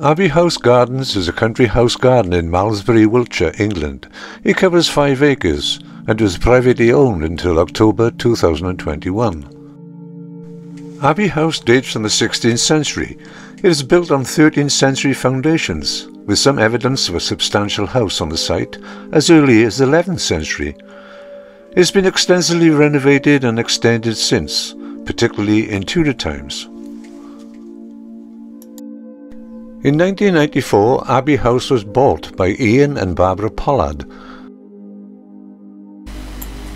Abbey House Gardens is a country house garden in Malmesbury, Wiltshire, England. It covers five acres and was privately owned until October 2021. Abbey House dates from the 16th century. It is built on 13th century foundations, with some evidence of a substantial house on the site as early as the 11th century. It has been extensively renovated and extended since, particularly in Tudor times. In 1994, Abbey House was bought by Ian and Barbara Pollard.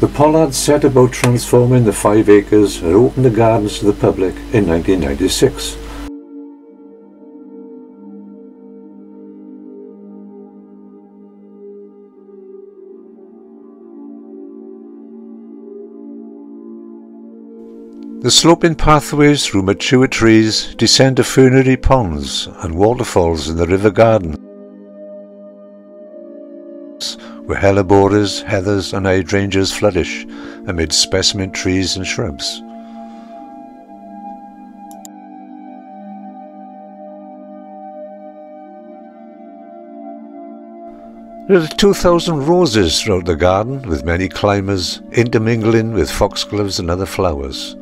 The Pollards set about transforming the five acres and opened the gardens to the public in 1996. The sloping pathways through mature trees descend to fernery ponds and waterfalls in the river garden, where hellebores, heathers and hydrangeas flourish amid specimen trees and shrubs. There are 2,000 roses throughout the garden, with many climbers intermingling with foxgloves and other flowers.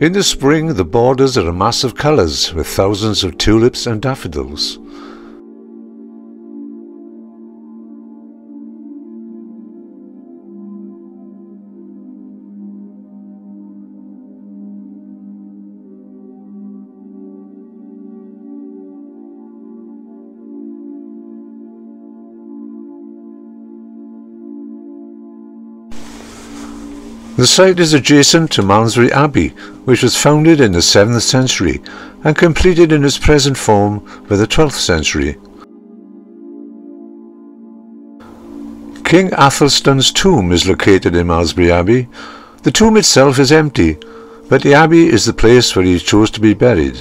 In the spring, the borders are a mass of colours, with thousands of tulips and daffodils. The site is adjacent to Malmesbury Abbey, which was founded in the 7th century and completed in its present form by the 12th century. King Athelstan's tomb is located in Malmesbury Abbey. The tomb itself is empty, but the abbey is the place where he chose to be buried.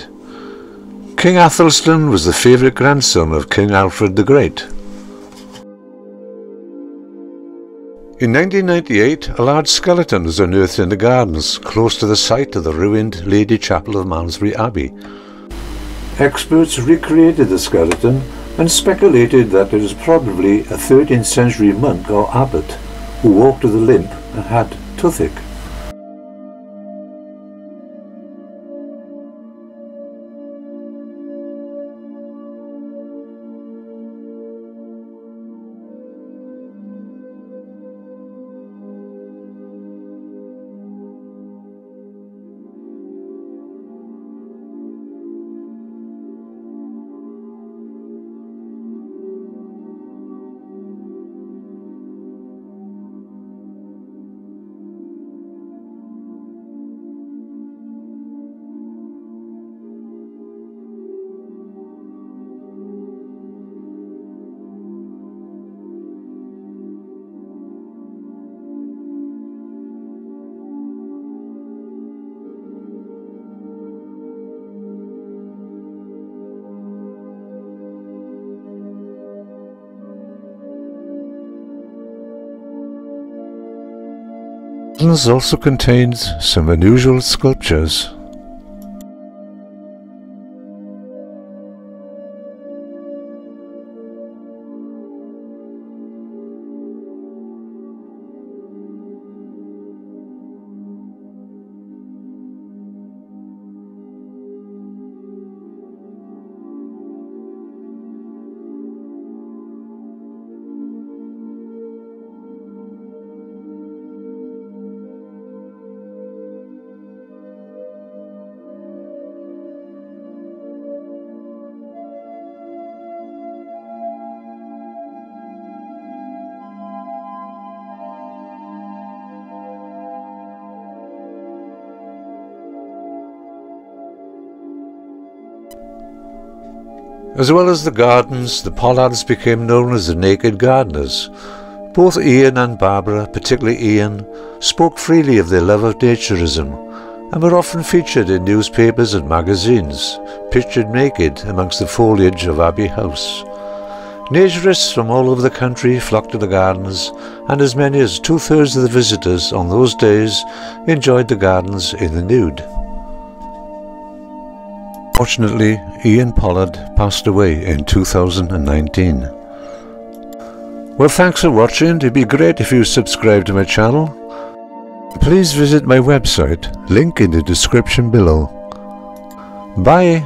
King Athelstan was the favourite grandson of King Alfred the Great. In 1998, a large skeleton was unearthed in the gardens, close to the site of the ruined Lady Chapel of Malmesbury Abbey. Experts recreated the skeleton and speculated that it was probably a 13th century monk or abbot who walked with a limp and had toothache. Gardens also contains some unusual sculptures. As well as the gardens, the Pollards became known as the Naked Gardeners. Both Ian and Barbara, particularly Ian, spoke freely of their love of naturism and were often featured in newspapers and magazines, pictured naked amongst the foliage of Abbey House. Naturists from all over the country flocked to the gardens, and as many as two-thirds of the visitors on those days enjoyed the gardens in the nude. Fortunately, Ian Pollard passed away in 2019. Well, thanks for watching. It'd be great if you subscribe to my channel. Please visit my website, link in the description below. Bye!